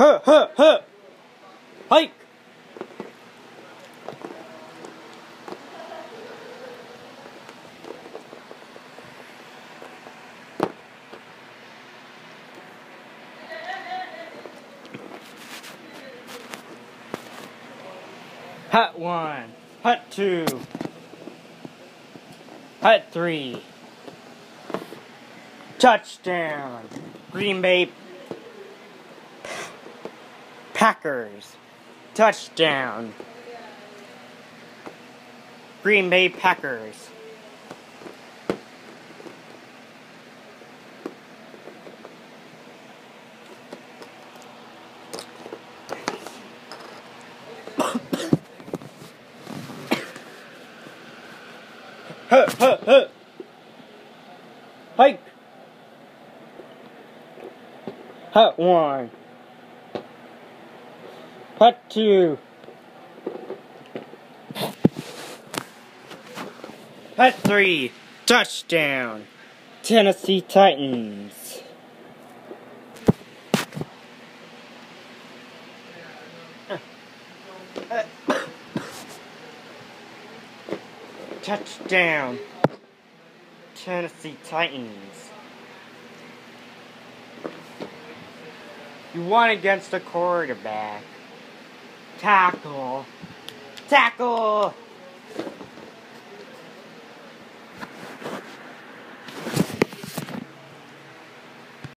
Huh, huh, huh. Hike. Hut one, hut two, hut three. Touchdown, Green Bay Packers. Touchdown, Green Bay Packers. Huh, huh, huh. Hike. Hut one. Hut two. Hut three. Touchdown. Tennessee Titans. Touchdown. Tennessee Titans. You won against the quarterback. Tackle. Tackle.